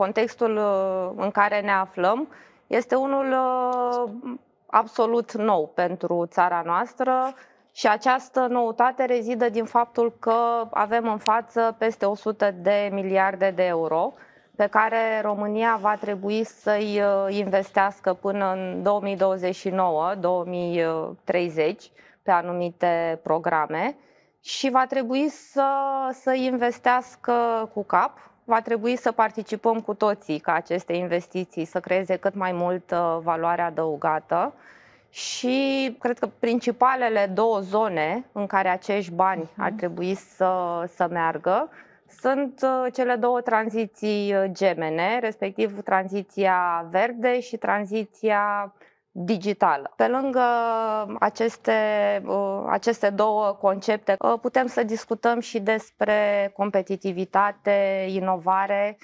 contextul uh, în care ne aflăm este unul uh, absolut nou pentru țara noastră și această noutate rezidă din faptul că avem în față peste 100 de miliarde de euro pe care România va trebui să-i uh, investească până în 2029-2030 pe anumite programe și va trebui să, să investească cu cap, va trebui să participăm cu toții ca aceste investiții să creeze cât mai mult uh, valoare adăugată și cred că principalele două zone în care acești bani mhm. ar trebui să, să meargă sunt uh, cele două tranziții uh, gemene, respectiv tranziția verde și tranziția digitală. Pe lângă aceste, uh, aceste două concepte, putem să discutăm și despre competitivitate, inovare.